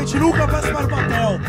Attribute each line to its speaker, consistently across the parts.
Speaker 1: gente nunca faz para o papel.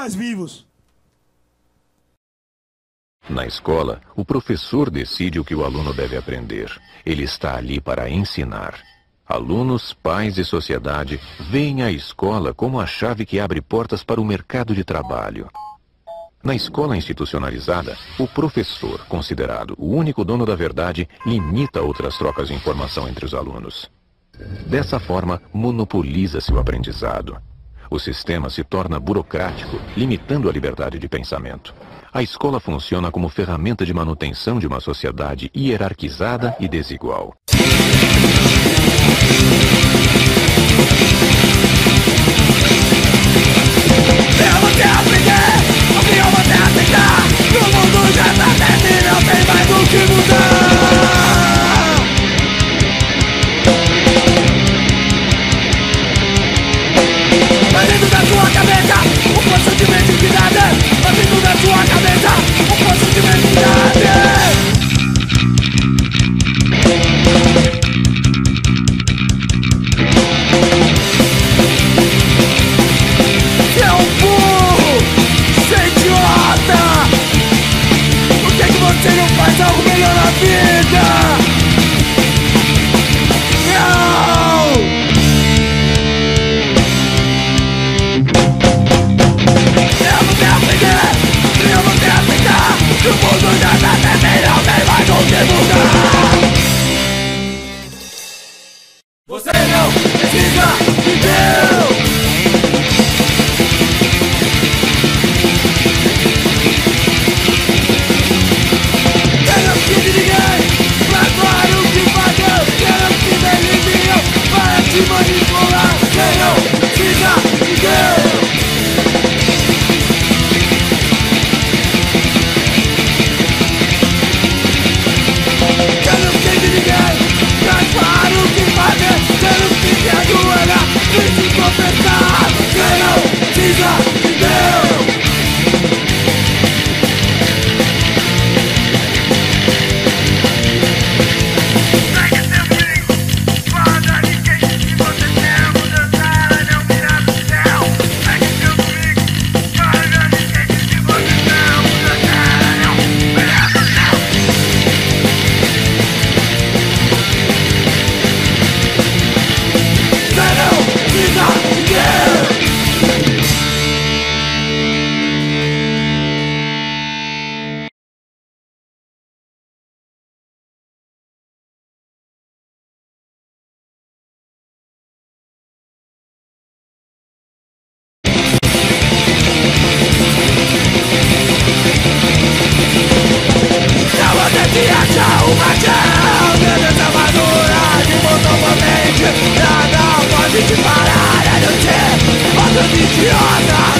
Speaker 1: Mais vivos.
Speaker 2: Na escola, o professor decide o que o aluno deve aprender. Ele está ali para ensinar. Alunos, pais e sociedade veem a escola como a chave que abre portas para o mercado de trabalho. Na escola institucionalizada, o professor, considerado o único dono da verdade, limita outras trocas de informação entre os alunos. Dessa forma, monopoliza-se o aprendizado. O sistema se torna burocrático, limitando a liberdade de pensamento. A escola funciona como ferramenta de manutenção de uma sociedade hierarquizada e desigual.
Speaker 3: Aprender, o que eu vou te aceitar Another